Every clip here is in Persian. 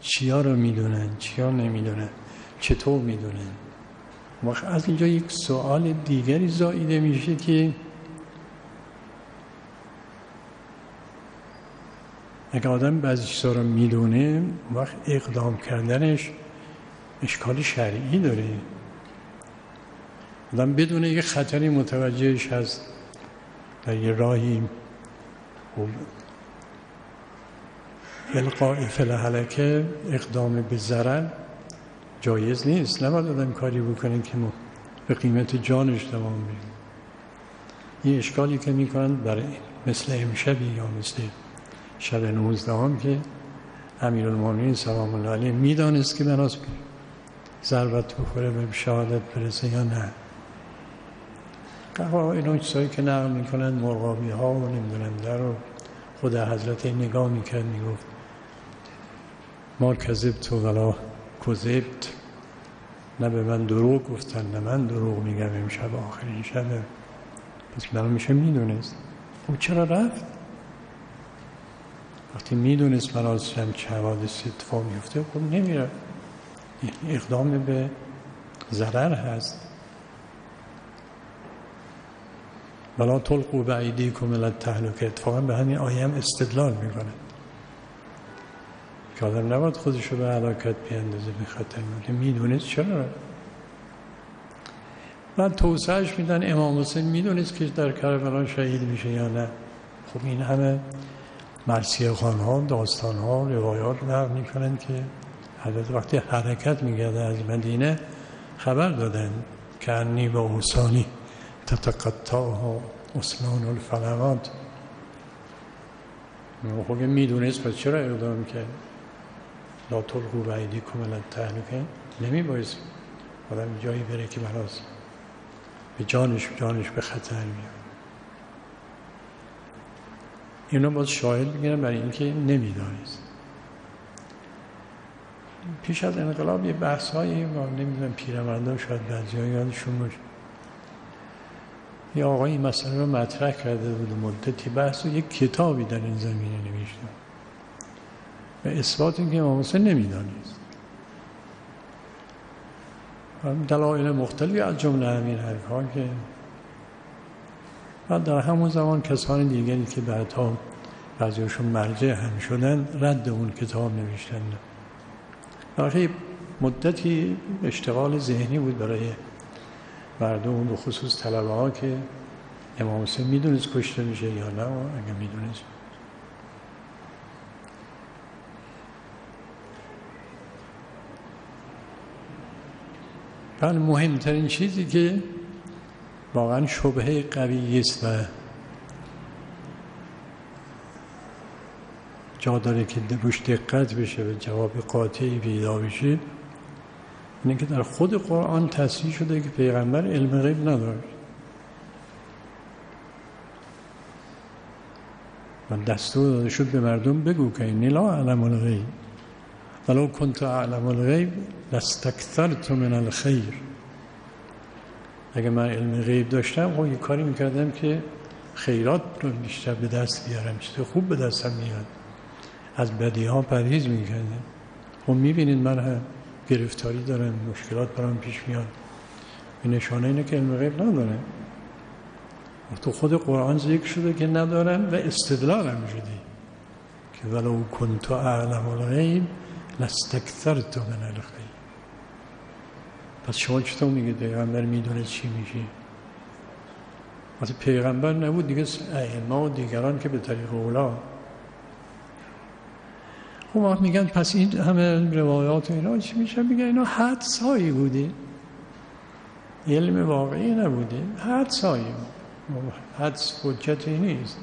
چیا رو می‌دونن چیا نمی‌دونن چطور می‌دونن؟ وقت از اینجا یک سوال دیگری زاییده میشه که اگه آدم بعضی چیزا رو می‌دونه وقت اقدام کردنش اشکال شرعی داره. آدم بدونه یه خطری متوجهش هست در یه راهی القاء فل اقدام به ضرر جایز نیست. نباید آدم کاری بکنه که به قیمت جانش دوام بید این اشکالی که می‌کنن برای مثل امشبی یا مثل شب نوزدهم که امیر المومنین سلام الله علیه می‌دانست که مناس ضربت بخوره به شهادت برسه یا نه. این چیزایی که نقل می‌کنن مرغابی ها و نمی‌دونم در و خود حضرت نگاه می‌کرد می‌گفت ما کذبت ولا کذبت. نه به من دروغ گفتن نه من دروغ میگم امشب آخرین شبه پس برای میشه می‌دونست. او خب چرا رفت؟ وقتی می‌دونست مراسم چه حوادث اتفاق میفته خب نمیره اقدام به ضرر هست. ولا تلقوا بعیدیکم الى التهلکه اتفاقا به همین آیه هم استدلال می‌کنه. که آدم نباید خودش رو به علاکت بیاندازه به خطر که می‌دونست چرا. بعد توسعش میدن امام حسین می‌دونست که در کربلا شهید میشه یا نه. خب این همه مرسیه خان ها داستان ها روایات نقل می‌کنن که حضرت وقتی حرکت میگرده از مدینه خبر دادن که انی با حسانی ها اسنان الفلوات خب می‌دونست پس چرا اقدام کرد؟ لا تلقو و ایدی کملا تهلکه نمی باید آدم جایی بره که براز به جانش جانش به خطر میاد. اینا باز شاهد بگیرن برای اینکه نمی‌دانست. پیش از انقلاب یه بحث هایی ما نمی‌دونم پیرمردا شاید بعضی ها یادشون باشه. یه آقای این مسئله رو مطرح کرده بود مدتی بحث و یک کتابی در این زمینه نوشته. به اثبات اینکه امام حسین نمی‌دانست دلایل مختلفی از جمله همین حرکا که بعد در همون زمان کسان دیگری که بعدها بعضیشون مرجع هم شدن رد اون کتاب نوشتن برای مدتی اشتغال ذهنی بود برای مردم به خصوص طلبه ها که امام حسین می‌دونست کشته میشه یا نه اگه می‌دونست بله مهمترین چیزی که واقعا شبهه قوی است و جا داره که روش دقت بشه و جواب قاطعی پیدا بشه اینه که در خود قرآن تصحیح شده که پیغمبر علم غیب نداشت و دستور داده شد به مردم بگو که اینی لا علم الغیب. ولو کنت اعلم الغیب لستکثرت من الخیر اگه من علم غیب داشتم خب یه کاری می‌کردم که خیرات رو بیشتر به دست بیارم. چیز خوب به دستم میاد. از بدی ها پرهیز می‌کردم. خب می‌بینید من هم گرفتاری دارم مشکلات برام پیش میاد. این نشانه اینه که علم غیب ندارم. تو خود قرآن ذکر شده که ندارم و استدلال هم شده. که ولو کنتو اعلم الغیب لستکثرت من الخیر پس شما چطور میگه پیغمبر می‌دونه چی میشه وقتی پیغمبر نبود دیگه ائمه و دیگران که به طریق اولا. خب میگن پس این همه روایات اینا چی میشه؟ میگن اینا حدس هایی بودی علم واقعی نبوده حدس هایی حدس حجتی نیست.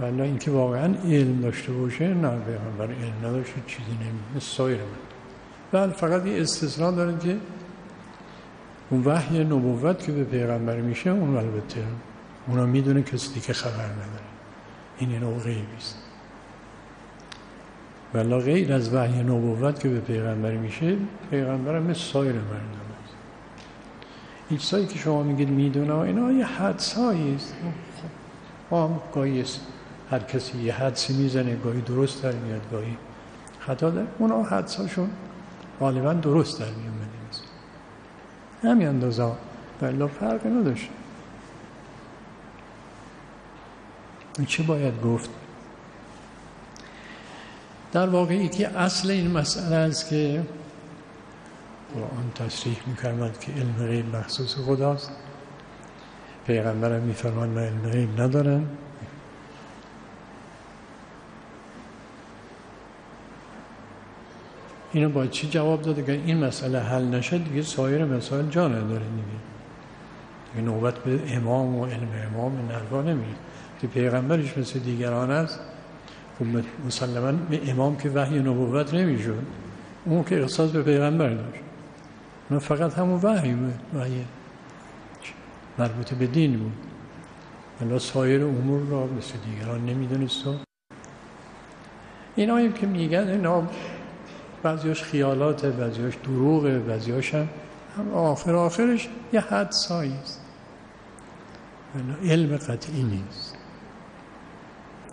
ولی اینکه واقعا علم داشته باشه نه پیغمبر علم نداشته چیزی نمیده سایر من. بله فقط یه استثناء داره که اون وحی نبوت که به پیغمبر میشه اون البته اونا می‌دونه کسی که خبر نداره. این نوع غیبی است ولی غیر از وحی نبوت که به پیغمبر میشه پیغمبر هم سایر مردم است. این چیزایی که شما میگید می‌دونه اینا یه حدس است. خب گاهی هر کسی یه حدسی می‌زنه گاهی درست در میاد گاهی خطا در اونا حدساشون غالبا درست در میومده همین اندازه بلا فرق نداشت. چه باید گفت؟ در که اصل این مسئله است که قرآن تصریح میکرمد که علم غیب مخصوص خداست. پیغمبرم میفرمان من علم غیب ندارم. اینو باید چی جواب داده که این مسئله حل نشد دیگه سایر مسائل جا نداره دیگه. نوبت به امام و علم امام نروا نمیره که پیغمبرش مثل دیگران است. خب مسلما به امام که وحی نبوت نمی‌شد. اون که احساس به پیغمبر داشت. اون فقط همون وحی بود وحی مربوط به دین بود. ولی سایر امور را مثل دیگران نمی‌دونست. اینا که میگن اینا بعضیاش خیالات بعضیاش دروغه بعضیاش هم, آخر آخرش یه حد سایی است. علم قطعی نیست.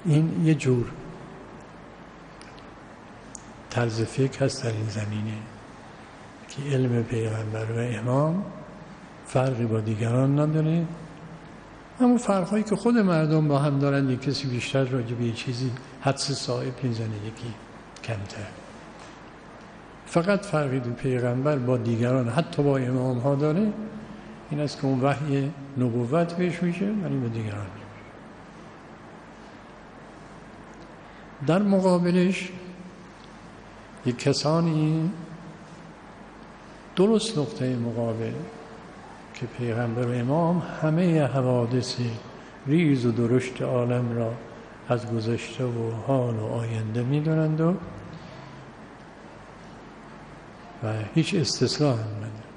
این یه جور طرز فکر هست در این زمینه که علم پیغمبر و امام فرقی با دیگران نداره. همون فرقهایی که خود مردم با هم دارن یک کسی بیشتر راجع به چیزی حدس صاحب می‌زنه یکی کمتر. فقط فرقی دو پیغمبر با دیگران حتی با امام ها داره. این است که اون وحی نبوت بهش میشه ولی به دیگران. در مقابلش یک کسانی درست نقطه مقابل که پیغمبر و امام همه حوادث ریز و درشت عالم را از گذشته و حال و آینده می‌دونند و و هیچ استثناء هم نداره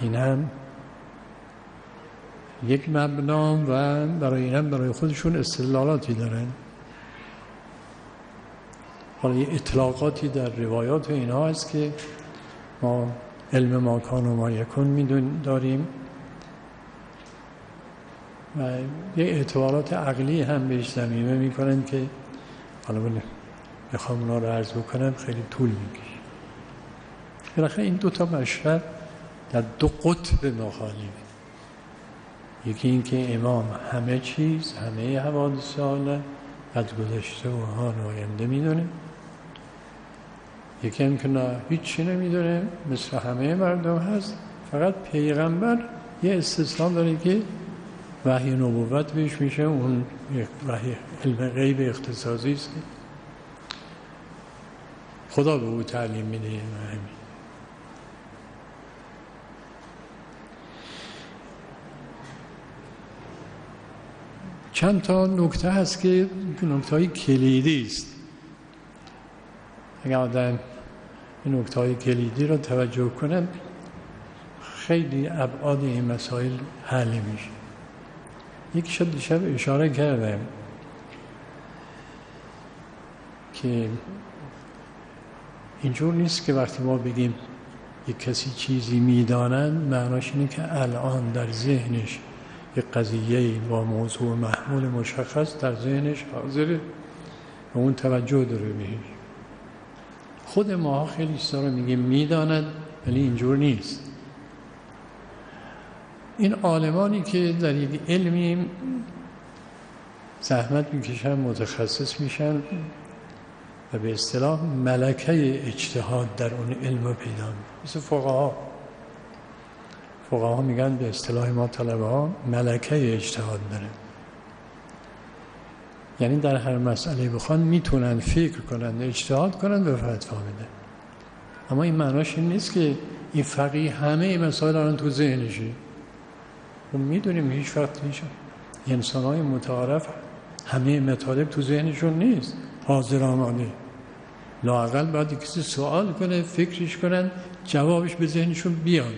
این هم یک مبنا و برای این هم برای خودشون استدلالاتی دارن. حالا یه اطلاقاتی در روایات اینها هست که ما علم ما کان و ما یکون میدون داریم. و یه اعتبارات عقلی هم بهش زمینه می‌کنن که حالا بخوام اونا رو عرض بکنم خیلی طول می‌کشه. بالاخره این دوتا مشهد در دو قطب مخالفه یکی اینکه امام همه چیز همه حوادث عالم از گذشته و حال آینده می‌دونه. یکی هم که نه هیچی نمی‌دونه مثل همه مردم هست. فقط پیغمبر یه استثناء داره که وحی نبوت بهش میشه. اون وحی علم غیب اختصاصی است خدا به او تعلیم میده. چند تا نکته هست که نکته های کلیدی است. اگر آدم این نکته های کلیدی رو توجه کنه خیلی ابعاد این مسائل حل میشه. یک شد دیشب اشاره کردم که اینجور نیست که وقتی ما بگیم یک کسی چیزی می‌دانند معناش اینه که الان در ذهنش یک قضیه با موضوع محمول مشخص در ذهنش حاضره و اون توجه داره بهش. خود ما خیلی رو میگه می‌داند ولی اینجور نیست. این عالمانی که در یک علمی زحمت می‌کشن متخصص میشن و به اصطلاح ملکه اجتهاد در اون علم رو پیدا. مثل فقها. فقها میگن به اصطلاح ما طلبه ها ملکه اجتهاد داره. یعنی در هر مسئله بخوان می‌تونن فکر کنن اجتهاد کنن و فتوا بدن اما این معناش این نیست که این فقیه همه این مسائل الان تو ذهنشه و می‌دونیم هیچ وقت میشه انسان های متعارف همه مطالب تو ذهنشون نیست. حاضر آماده لاقل باید کسی سوال کنه فکرش کنن جوابش به ذهنشون بیان.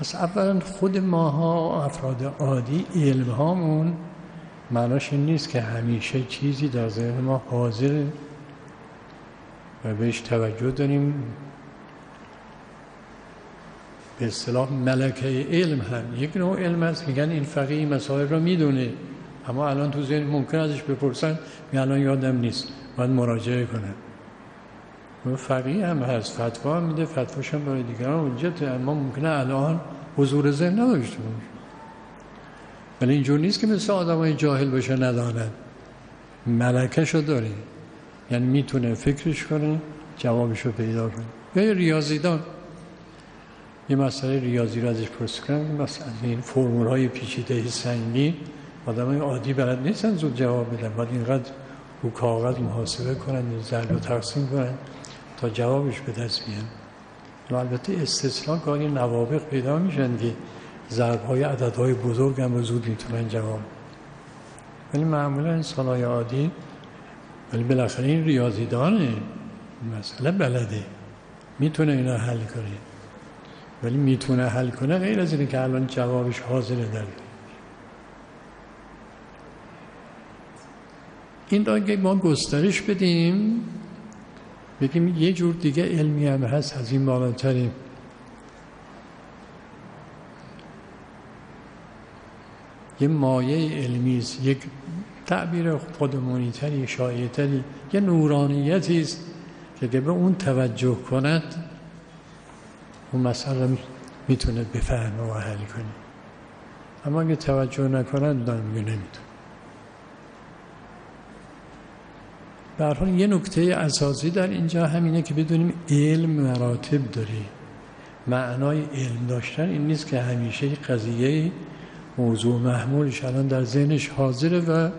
پس اولا خود ماها افراد عادی علم هامون معناش این نیست که همیشه چیزی در ذهن ما حاضره و بهش توجه داریم. به اصطلاح ملکه علم هم یک نوع علم است میگن این فقیه مسائل را می‌دونه. اما الان تو ذهن ممکن ازش بپرسن می الان یادم نیست. باید مراجعه کنم. و فقیه هم هست. فتوا هم میده فتواش هم برای دیگران. حجت اما ممکنه الان حضور ذهن نداشته باشه. ولی اینجور نیست که مثل آدم های جاهل باشه ندانند ملکش رو داره. یعنی می‌تونه فکرش کنه جوابش رو پیدا کنه. یا ریاضیدان. یه مسئله ریاضی رو ازش پرس کنم مثلا این فرمول های پیچیده سنگین آدم های عادی بلد نیستن زود جواب بدن. باید اینقدر رو کاغذ محاسبه کنن ضرب و تقسیم کنن تا جوابش به دست بیان. البته استثناء کاری نوابق پیدا میشن که ضرب های عدد های بزرگ هم زود می‌تونن جواب ولی معمولا انسان های عادی ولی بالاخره این ریاضیدانه. مسئله بلده. می‌تونه اینا حل کنه. ولی می‌تونه حل کنه غیر از اینه که الان جوابش حاضره در این را ما گسترش بدیم بگیم یه جور دیگه علمی هم هست از این بالاتری یه مایه علمی است یک تعبیر خودمونی تری شایع تری یه نورانیتی است که به اون توجه کند اون مسئله می‌تونه بفهمه و حل کنه. اما اگه توجه نکنند دارم میگه نمی‌تونه حال یه نکته اساسی در اینجا همینه که بدونیم علم مراتب داره. معنای علم داشتن این نیست که همیشه قضیه موضوع محمولش الان در ذهنش حاضره و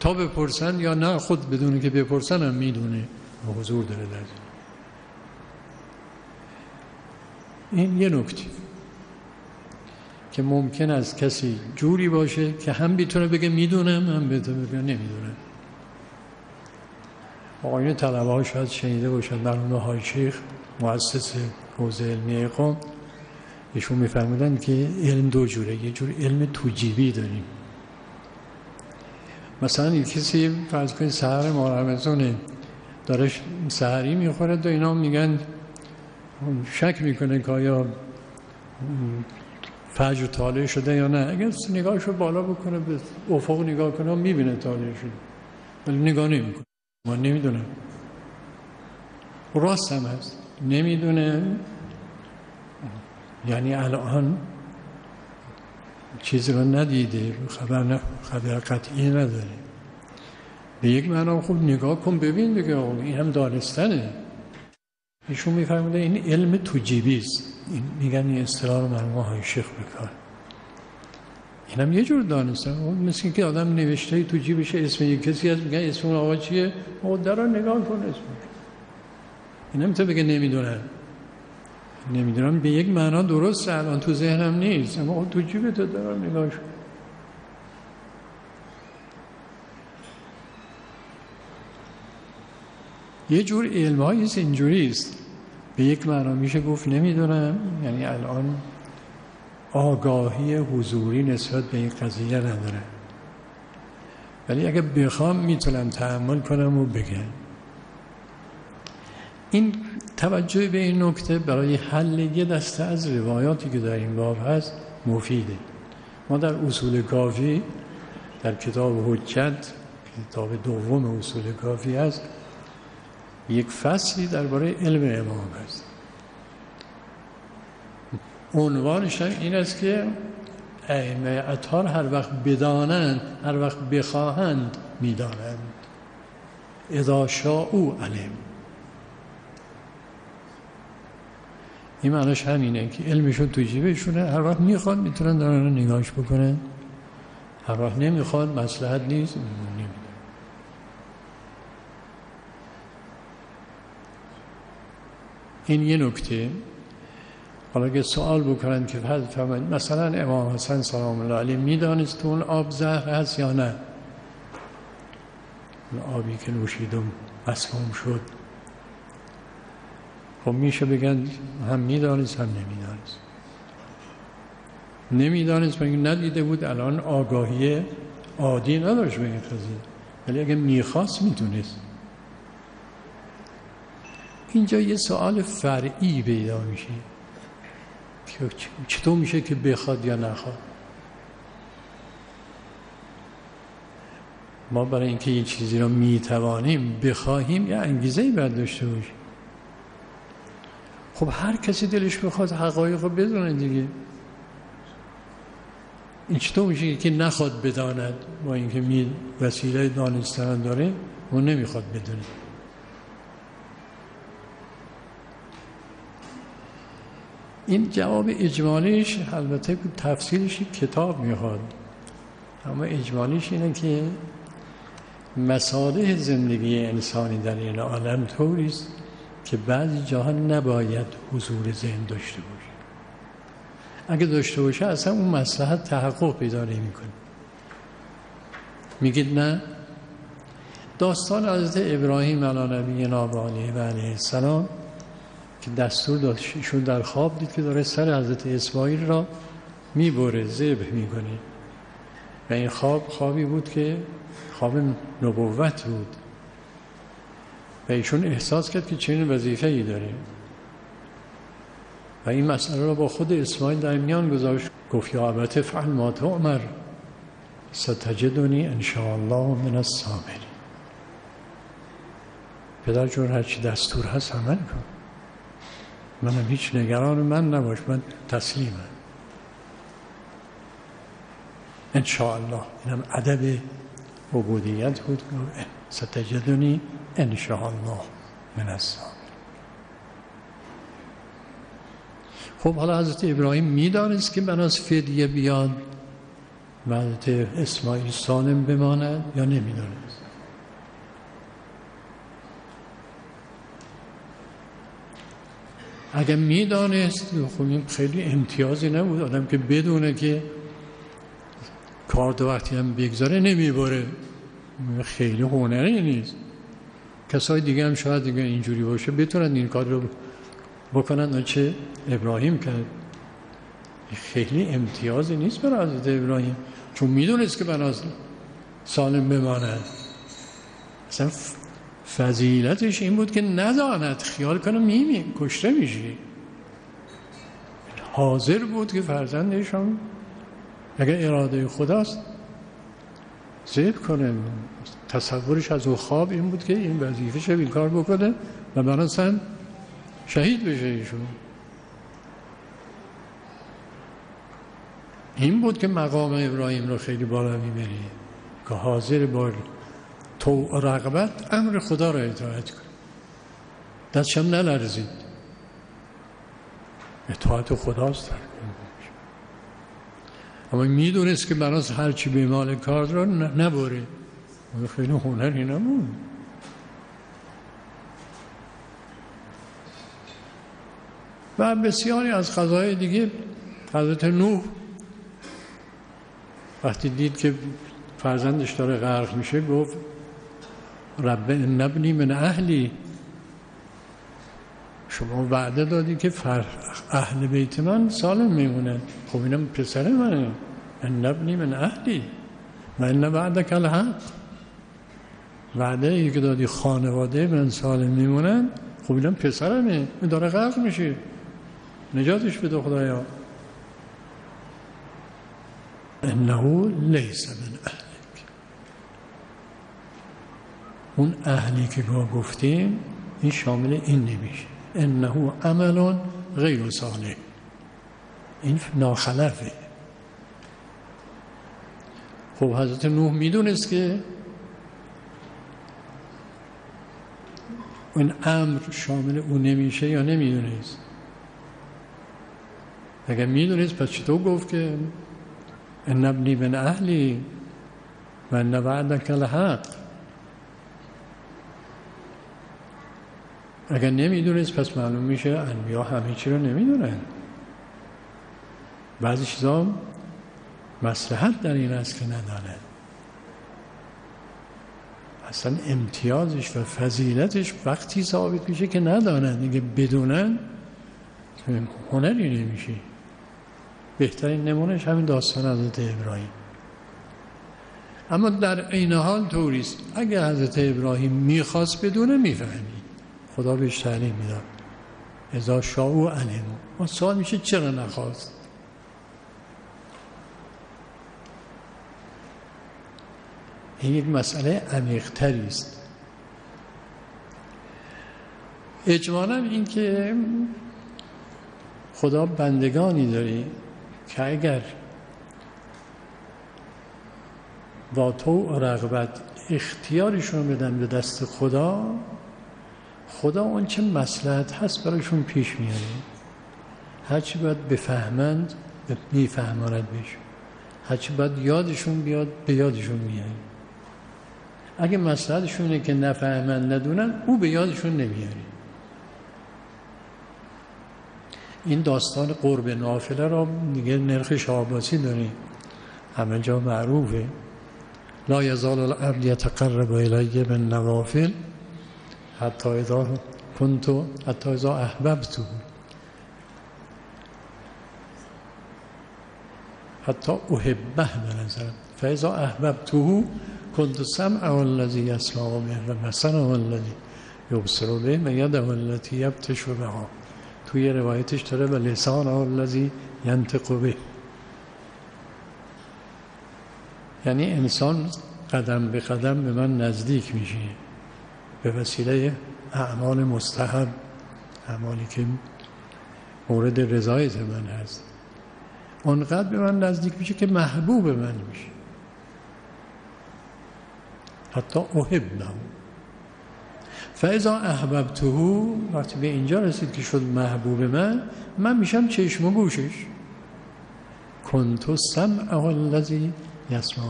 تا بپرسن یا نه خود بدونه که بپرسن هم می‌دونه. حضور داره در این یه نکته. که ممکن است کسی جوری باشه که هم بیتونه بگه می‌دونم هم بتونه بگه نمی‌دونم. آقایون طلبه ها شاید شنیده مرحوم های شیخ مؤسس حوزه علمی قوم ایشون میفرمودن که علم دو جوره. یه جور علم توجیبی داریم. مثلا یک کسی فرض کنید سهر ماه داره سهری می‌خوره و اینا میگن شک می‌کنه که آیا فجر طالع شده یا نه. اگر نگاهش رو بالا بکنه به افق نگاه کنه می‌بینه طالع شده. ولی نگاه نمی‌کنه. ما نمی‌دونم. راست هم هست. نمی‌دونه یعنی الان چیزی رو ندیده خبر, خبر قطعی نداره. به یک معنا خوب نگاه کن ببین بگه این هم دانستنه. ایشون میفرموده این علم توجیبی است میگن این اصطلاح رو مرموم های شیخ بکن این هم یه جور دانستن مثل که آدم نوشته تو جیبش اسم یک کسی هست میگن اسم اون آقا چیه؟ او در رو نگاه کن اسم. این هم بگه نمی‌دونن نمی‌دونم به یک معنا درست الان تو ذهنم نیست. اما تو جیب تو در نگاه شد یه جور علم اینجوری است به یک معنا میشه گفت نمی‌دونم. یعنی الان آگاهی حضوری نسبت به این قضیه نداره. ولی اگه بخوام می‌تونم تحمل کنم و بگم. این توجه به این نکته برای حل یه دسته از روایاتی که در این باب هست مفیده. ما در اصول کافی در کتاب حجت کتاب دوم اصول کافی هست یک فصلی درباره علم امام هست. عنوانش این است که ائمه اطهار هر وقت بدانند هر وقت بخواهند می‌دانند. اذا او علم این معناش همینه که علمشون تو جیبشونه هر وقت می‌خواد می‌تونن دارن نگاهش بکنن. هر وقت نمی‌خواد مسلحت نیست این یه نکته. حالا که سوال بکنن که مثلا امام حسن سلام الله علیه می‌دانست اون آب زهر هست یا نه؟ اون آبی که نوشیدم مسموم شد. خب میشه بگن هم می‌دانست هم نمی‌دانست. نمی‌دانست مگه ندیده بود؟ الان آگاهی عادی نداشت به این قضیه ولی اگه می‌خواست می‌تونست. اینجا یه سوال فرعی پیدا میشه. چطور میشه که بخواد یا نخواد؟ ما برای اینکه یه چیزی رو می‌توانیم بخواهیم یا انگیزه ای باید داشته باشیم. خب هر کسی دلش بخواد حقایق رو بدونه دیگه. این چطور میشه که نخواد بداند؟ با اینکه می وسیله دانستن داره اون نمی‌خواد بدونه. این جواب اجمالیش البته تفصیلش کتاب می‌خواد. اما اجمالیش اینه که مساله زندگی انسانی در این عالم طوریست که بعضی جاها نباید حضور ذهن داشته باشه. اگه داشته باشه اصلا اون مسلحت تحقق پیدا نمی‌کنه. میگید نه؟ داستان حضرت ابراهیم علی نبی و علیه السلام که دستور داشتشون در خواب دید که داره سر حضرت اسماعیل را می‌بره ذبح می‌کنه. و این خواب خوابی بود که خواب نبوت بود. و ایشون احساس کرد که چنین وظیفه ای داره. و این مسئله را با خود اسماعیل در میان گذاشت. گفت یا عبت فعل ما تعمر ستجدنی انشاءالله من الصابرین. پدر جون هرچی دستور هست عمل کن. منم هیچ نگران من نباش من تسلیمم. انشاءالله اینم ادب عبودیت بود. ستجدنی انشاءالله من الصابرین. خب حالا حضرت ابراهیم می‌دانست که بناس فدیه بیاد و حضرت اسماعیل سالم بماند یا نمی‌دانست؟ اگر می‌دانست خب خیلی امتیازی نبود. آدم که بدونه که کار دو وقتی هم بگذاره نمی‌بره خیلی هنری نیست. کسای دیگه هم شاید دیگه اینجوری باشه بتونن این کار رو بکنن. چه ابراهیم کرد. خیلی امتیازی نیست برای حضرت ابراهیم. چون می‌دونست که بناز سالم بماند. اصلا فضیلتش این بود که نداند خیال کنه میمی کشته میشی. حاضر بود که فرزندشون اگر اراده خداست زیب کنه. تصورش از او خواب این بود که این وظیفه شب این کار بکنه و بناسن شهید بشه ایشون. این بود که مقام ابراهیم رو خیلی بالا می‌بری که حاضر با تو رغبت امر خدا را اطاعت کن دستشم نلرزید اطاعت خداست اما می‌دونست که براز هرچی به مال کار را نبره. خیلی هنری نمون و بسیاری از قضای دیگه حضرت نوح وقتی دید که فرزندش داره غرق میشه گفت رب نبنی من اهلی. شما وعده دادی که اهل بیت من سالم میمونه خب اینم پسر منه. ان نبنی من اهلی. و ان بعدک الحق. وعده ای که دادی خانواده من سالم میمونن خب اینم پسرمه. این داره غرق میشه. نجاتش بده خدایا. انه لیس من اهلک اون اهلی که ما گفتیم این شامل این نمیشه. انه عمل غیر صالح. این ناخلفه. خب حضرت نوح می‌دونست که این امر شامل او نمیشه یا نمی‌دونست؟ اگر می‌دونست پس چطور گفت که ان ابنی من اهلی و ان وعدک الحق اگر نمی‌دونست پس معلوم میشه انبیا همه چی رو نمی‌دونن. بعضی چیزا مسلحت در این است که ندانن اصلا امتیازش و فضیلتش وقتی ثابت میشه که ندانن دیگه بدونن هنری نمیشه. بهترین نمونهش همین داستان حضرت ابراهیم. اما در عین حال طوریست. اگه حضرت ابراهیم می‌خواست بدونه می‌فهمید. خدا بهش تعلیم می‌داد. ازا شاو علم و سوال میشه چرا نخواست؟ این یک مسئله عمیقتری است. اجمالا این که خدا بندگانی داری که اگر با تو رغبت اختیارشون بدن به دست خدا خدا اون چه مسلحت هست برایشون پیش میاره. هرچی باید بفهمند میفهماند بهشون. هرچی باید یادشون بیاد به یادشون میاره. اگه مسلحتشونه که نفهمند ندونن او به یادشون نمیاره. این داستان قرب نافله را دیگه نرخ شعباسی داریم همه جا معروفه. لا یزال العبد یتقرب الی بالنوافل حتی اذا كنت حتی اذا احببته. حتی احبه به نظرم فاذا احببته كنت سمعه الذي يسمع به و بصره الذي يبصر به و يده التي يبتش بها توی روایتش داره و لسان الذي ينطق به. یعنی انسان قدم به قدم به من نزدیک میشه. به وسیله اعمال مستحب اعمالی که مورد رضایت من هست. اونقدر به من نزدیک میشه که محبوب من میشه. حتی احبه فاذا احببته وقتی به اینجا رسید که شد محبوب من من میشم چشم و گوشش. کنتو سمعه الذی یسمع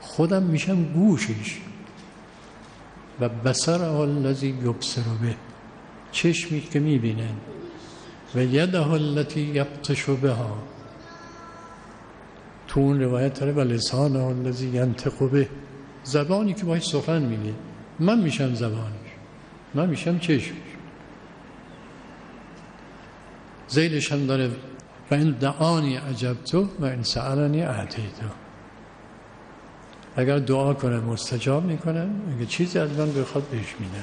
خودم میشم گوشش. و بسر الذی یبصر به. چشمی که می‌بینن. و یده التي یبطش بها. تو اون روایت داره و لسان الذی ینطق به. زبانی که باید سخن میگه. من میشم زبانش. من میشم چشمش. زیلش هم داره و این دعانی عجبتو و این سعلنی اعتیدو اگر دعا کنه مستجاب می‌کنه اگه چیزی از من بخواد بهش میده.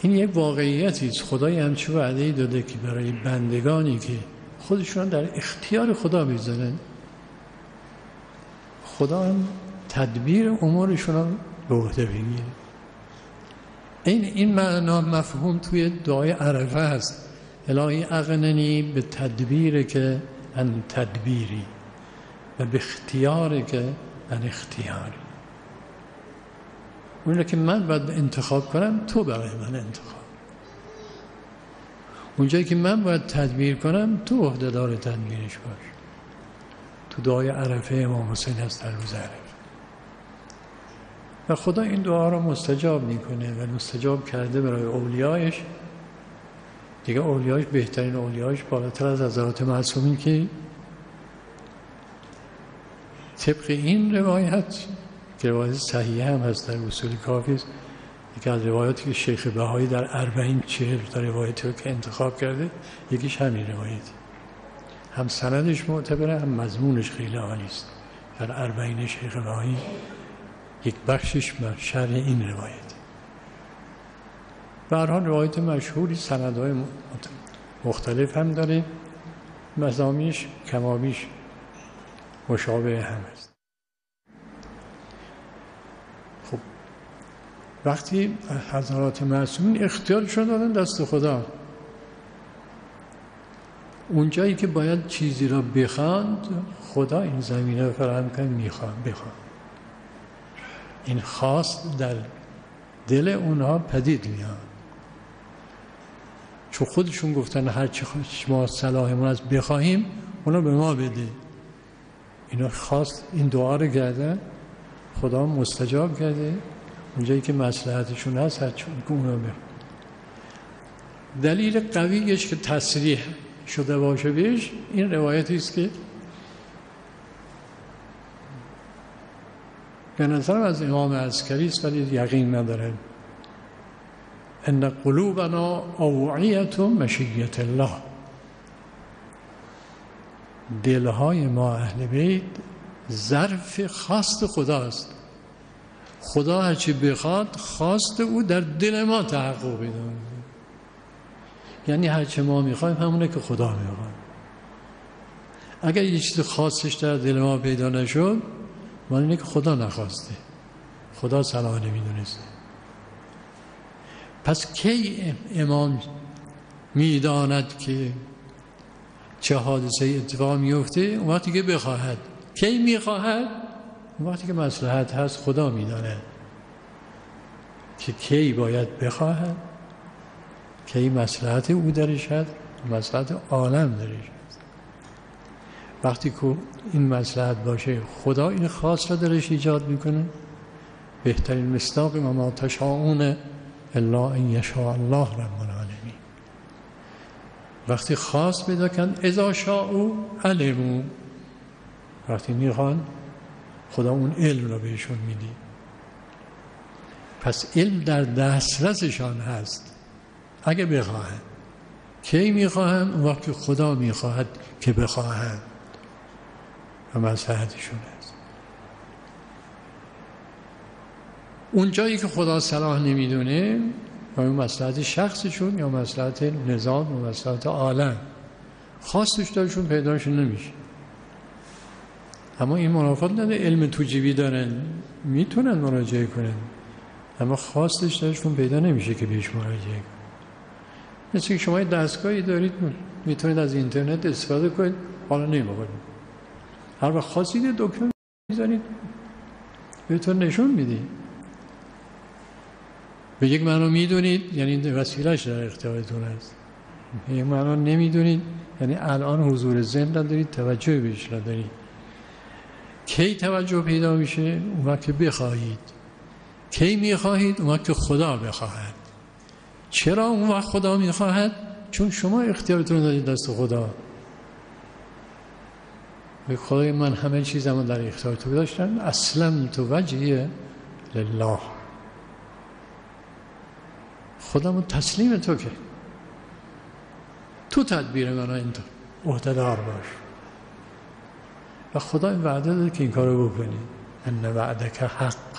این یک واقعیتی است. خدای همچه وعده ای داده که برای بندگانی که خودشون در اختیار خدا می‌ذارن خدا هم تدبیر امورشون رو به عهده بگیره این این معنا مفهوم توی دعای عرفه هست الهی اغننی به تدبیر که ان تدبیری و به اختیاری که ان اختیاری اون که من باید انتخاب کنم تو برای من انتخاب. اونجایی که من باید تدبیر کنم تو عهدهدار تدبیرش باش. تو دعای عرفه امام حسین هست در روز عرفه. و خدا این دعا رو مستجاب می‌کنه و مستجاب کرده برای اولیایش. دیگه اولیاش بهترین اولیاش بالاتر از حضرات معصومین که طبق این روایت که روایت صحیحه هم هست در اصول کافی است. یکی از روایاتی که شیخ بهایی در اربعین چهر در روایتی رو که انتخاب کرده یکیش همین روایتی هم سندش معتبره هم مضمونش خیلی عالی است. در اربعین شیخ بهایی یک بخشش بر شرح این روایت. به هر روایت مشهوری سندهای مختلف هم داره. مزامیش کمابیش مشابه هم است خب وقتی حضرات معصومین اختیارشون دادن دست خدا اونجایی که باید چیزی را بخواند خدا این زمینه فراهم کنه می‌خواد بخواد. این خواست در دل اونها پدید میاد. چون خودشون گفتن هر چی ما صلاحمون از بخواهیم اونا به ما بده. اینا خواست این دعا رو کردن. خدا مستجاب کرده. اونجایی که مسلحتشون هست هر چون اونا به دلیل قویش که تصریح شده باشه بهش این روایتی است که به نظرم از امام عسکری است ولی یقین نداره ان قلوبنا اوعیت مشیت الله. دلهای ما اهل بیت ظرف خواست خداست. خدا هرچی بخواد خواست او در دل ما تحقق پیدا یعنی هرچی ما می‌خوایم همونه که خدا می‌خواد. اگر یه چیز خاصش در دل ما پیدا نشد ما اینه که خدا نخواسته. خدا صلاح نمی‌دونسته. پس کی امام می‌داند که چه حادثه اتفاق میفته اون وقتی که بخواهد. کی می‌خواهد؟ وقتی که مسلحت هست خدا می‌داند که کی باید بخواهد کی مسلحت او درش هست مسلحت عالم درش هست. وقتی که این مسلحت باشه خدا این خاص را درش ایجاد می‌کنه. بهترین مصداق ما ما تشاؤون الا ان یشاء الله رب العالمین. وقتی خاص پیدا کن اذا شاء علمو وقتی می‌خوان خدا اون علم را بهشون میدی. پس علم در دسترسشان هست. اگه بخواهند کی می‌خواهند اون وقت خدا می‌خواهد که بخواهند و مسلحتشون هست. اون جایی که خدا صلاح نمی‌دونه و اون مسلحت شخصشون یا مسلحت نظام و مسلحت عالم. خواستش دارشون پیداشون نمیشه. اما این منافات نداره علم توجیبی دارن. می‌تونن مراجعه کنن. اما خواستش درشون پیدا نمیشه که بهش مراجعه کنن. مثل که شما دستگاهی دارید می‌تونید از اینترنت استفاده کنید. حالا نمی‌خورید هر وقت خواستید دکمه می‌زنید بهتون نشون می‌دید. به یک معنا می‌دونید یعنی وسیلش در اختیارتون هست. به یک معنا نمی‌دونید یعنی الان حضور ذهن دارید توجه بهش ندارید کی توجه پیدا میشه؟ اون وقت که بخواهید. کی می‌خواهید؟ اون وقت که خدا بخواهد. چرا اون وقت خدا می‌خواهد؟ چون شما اختیارتون دادید دست خدا. به خدای من همه چیزمو در اختیار تو داشتم اصلا تو وجهیه لله. خودمو تسلیم تو که. تو تدبیر من این تو احتدار باش. و خدا این وعده داد که این کارو بکنی. ان که حق.